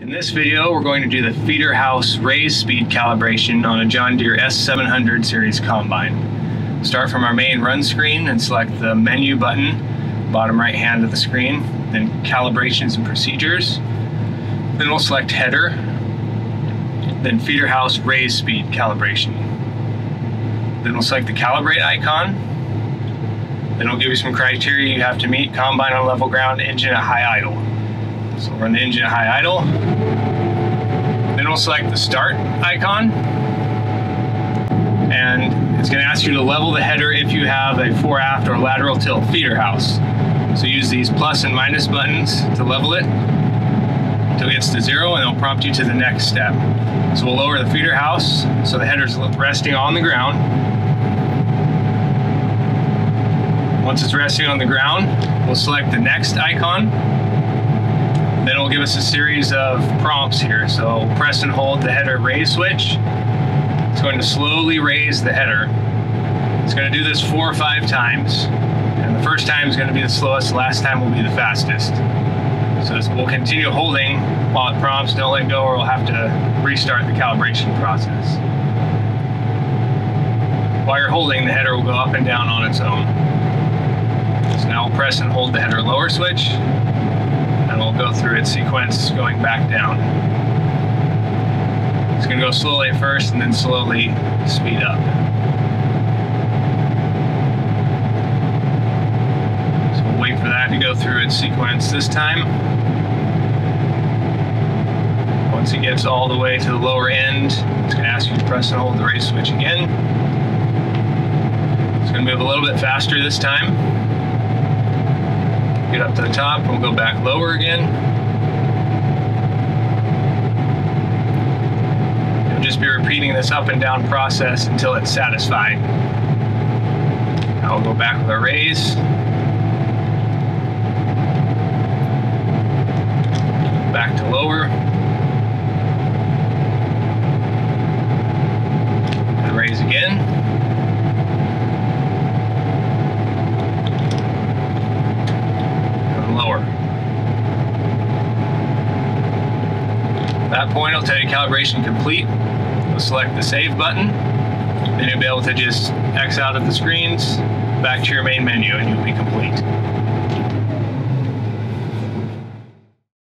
In this video, we're going to do the feeder house raise speed calibration on a John Deere S700 series combine. Start from our main run screen and select the menu button, bottom right hand of the screen, then calibrations and procedures. Then we'll select header, then feeder house raise speed calibration. Then we'll select the calibrate icon. Then it'll give you some criteria you have to meet, combine on level ground, engine at high idle. So we'll run the engine high idle. Then we'll select the start icon. And it's gonna ask you to level the header if you have a fore aft or lateral tilt feeder house. So use these plus and minus buttons to level it until it gets to zero and it'll prompt you to the next step. So we'll lower the feeder house so the header's resting on the ground. Once it's resting on the ground, we'll select the next icon then it'll give us a series of prompts here. So press and hold the header raise switch. It's going to slowly raise the header. It's going to do this four or five times. And the first time is going to be the slowest, the last time will be the fastest. So we'll continue holding while it prompts, don't let go or we'll have to restart the calibration process. While you're holding, the header will go up and down on its own. So now we'll press and hold the header lower switch go through its sequence going back down. It's going to go slowly at first and then slowly speed up. So we'll wait for that to go through its sequence this time. Once it gets all the way to the lower end, it's going to ask you to press and hold the raise switch again. It's going to move a little bit faster this time get up to the top, we'll go back lower again. You'll just be repeating this up and down process until it's satisfied. Now we'll go back with a raise. Back to lower. And raise again. At that point, it'll tell you calibration complete. We'll select the save button. Then you'll be able to just X out of the screens, back to your main menu, and you'll be complete.